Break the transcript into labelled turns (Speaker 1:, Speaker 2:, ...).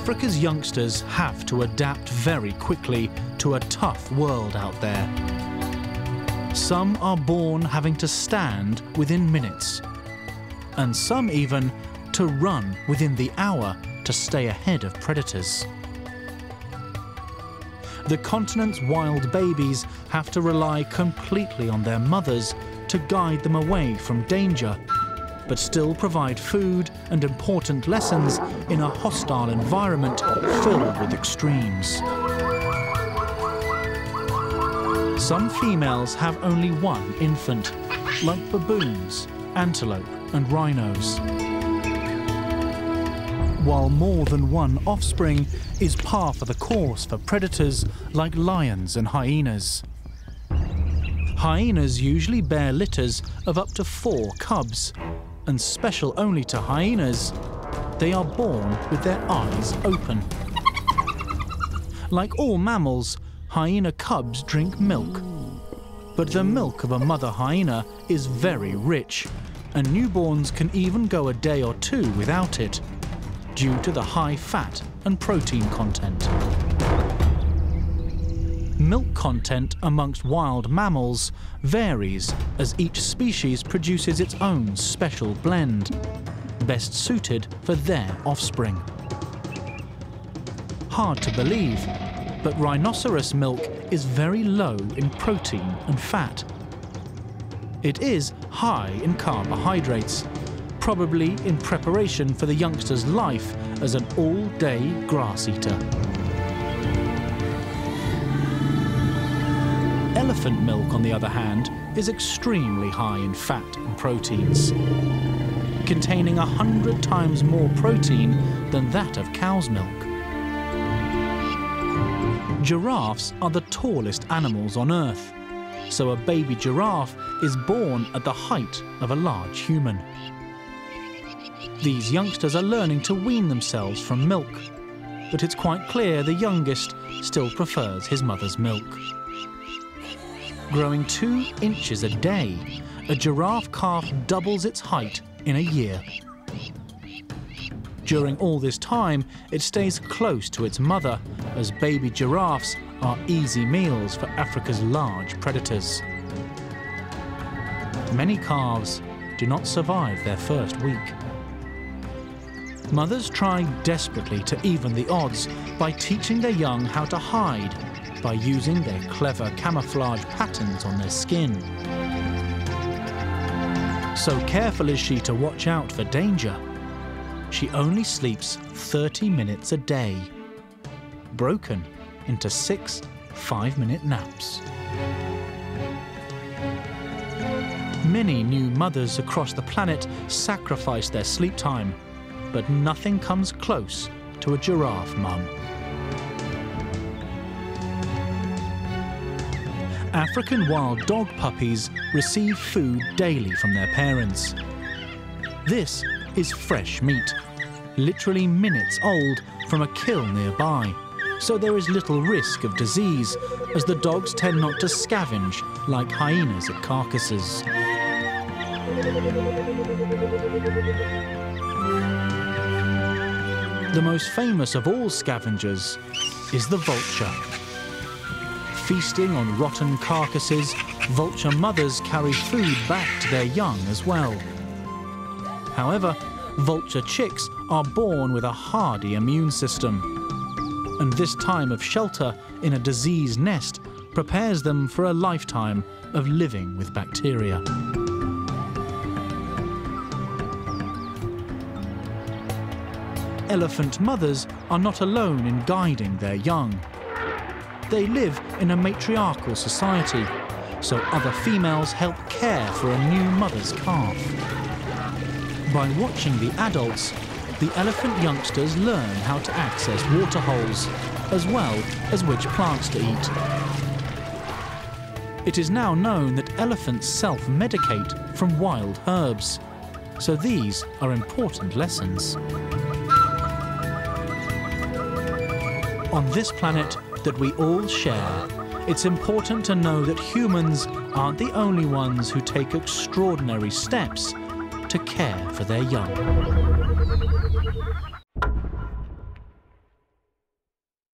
Speaker 1: Africa's youngsters have to adapt very quickly to a tough world out there. Some are born having to stand within minutes, and some even to run within the hour to stay ahead of predators. The continent's wild babies have to rely completely on their mothers to guide them away from danger, but still provide food and important lessons in a hostile environment filled with extremes. Some females have only one infant, like baboons, antelope and rhinos while more than one offspring is par for the course for predators like lions and hyenas. Hyenas usually bear litters of up to four cubs, and special only to hyenas, they are born with their eyes open. Like all mammals, hyena cubs drink milk. But the milk of a mother hyena is very rich, and newborns can even go a day or two without it due to the high fat and protein content. Milk content amongst wild mammals varies as each species produces its own special blend, best suited for their offspring. Hard to believe, but rhinoceros milk is very low in protein and fat. It is high in carbohydrates, probably in preparation for the youngster's life as an all-day grass eater. Elephant milk, on the other hand, is extremely high in fat and proteins, containing a hundred times more protein than that of cow's milk. Giraffes are the tallest animals on Earth, so a baby giraffe is born at the height of a large human. These youngsters are learning to wean themselves from milk, but it's quite clear the youngest still prefers his mother's milk. Growing two inches a day, a giraffe calf doubles its height in a year. During all this time, it stays close to its mother, as baby giraffes are easy meals for Africa's large predators. Many calves do not survive their first week. Mothers try desperately to even the odds by teaching their young how to hide by using their clever camouflage patterns on their skin. So careful is she to watch out for danger. She only sleeps 30 minutes a day, broken into six five-minute naps. Many new mothers across the planet sacrifice their sleep time but nothing comes close to a giraffe mum. African wild dog puppies receive food daily from their parents. This is fresh meat, literally minutes old from a kill nearby, so there is little risk of disease as the dogs tend not to scavenge like hyenas at carcasses. The most famous of all scavengers is the vulture. Feasting on rotten carcasses, vulture mothers carry food back to their young as well. However, vulture chicks are born with a hardy immune system. And this time of shelter in a diseased nest prepares them for a lifetime of living with bacteria. elephant mothers are not alone in guiding their young. They live in a matriarchal society, so other females help care for a new mother's calf. By watching the adults, the elephant youngsters learn how to access waterholes, as well as which plants to eat. It is now known that elephants self-medicate from wild herbs, so these are important lessons. On this planet that we all share, it's important to know that humans aren't the only ones who take extraordinary steps to care for their young.